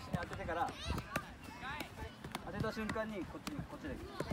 足に当ててから当てた瞬間にこっちにこっちで。